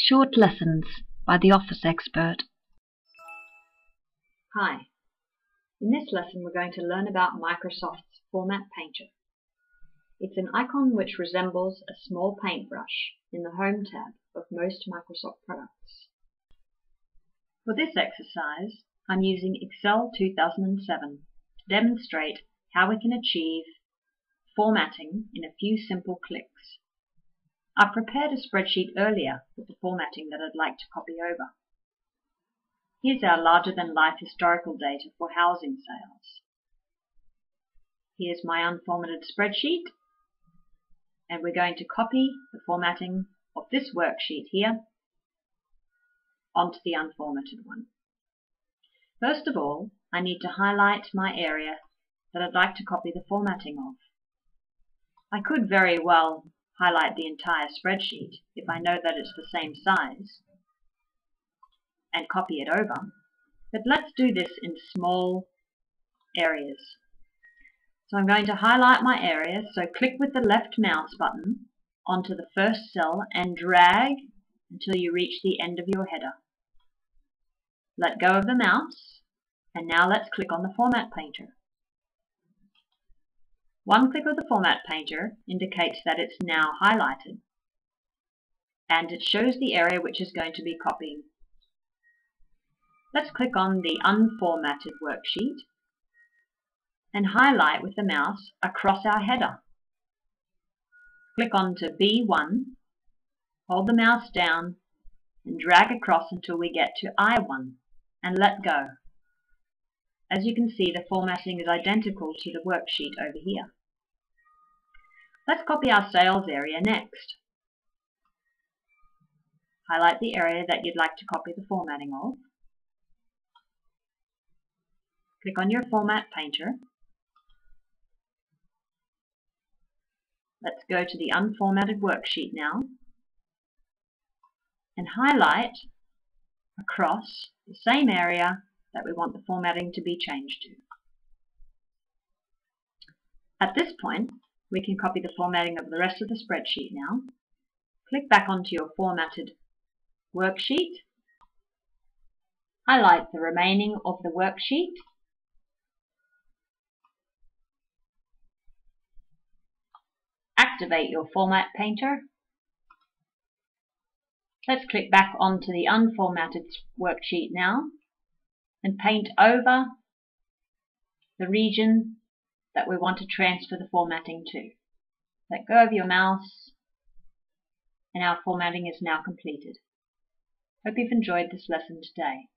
Short Lessons by the Office Expert. Hi. In this lesson we're going to learn about Microsoft's Format Painter. It's an icon which resembles a small paintbrush in the Home tab of most Microsoft products. For this exercise, I'm using Excel 2007 to demonstrate how we can achieve formatting in a few simple clicks. I prepared a spreadsheet earlier with the formatting that I'd like to copy over. Here's our larger-than-life historical data for housing sales. Here's my unformatted spreadsheet, and we're going to copy the formatting of this worksheet here onto the unformatted one. First of all, I need to highlight my area that I'd like to copy the formatting of. I could very well highlight the entire spreadsheet if I know that it's the same size and copy it over. But let's do this in small areas. So I'm going to highlight my area, so click with the left mouse button onto the first cell and drag until you reach the end of your header. Let go of the mouse, and now let's click on the Format Painter. One click of the Format Painter indicates that it's now highlighted and it shows the area which is going to be copied. Let's click on the Unformatted worksheet and highlight with the mouse across our header. Click on to B1, hold the mouse down and drag across until we get to I1 and let go. As you can see the formatting is identical to the worksheet over here. Let's copy our sales area next. Highlight the area that you'd like to copy the formatting of. Click on your Format Painter. Let's go to the unformatted worksheet now and highlight across the same area that we want the formatting to be changed to. At this point, we can copy the formatting of the rest of the spreadsheet now. Click back onto your formatted worksheet. Highlight the remaining of the worksheet. Activate your Format Painter. Let's click back onto the unformatted worksheet now and paint over the region that we want to transfer the formatting to. Let go of your mouse and our formatting is now completed. Hope you've enjoyed this lesson today.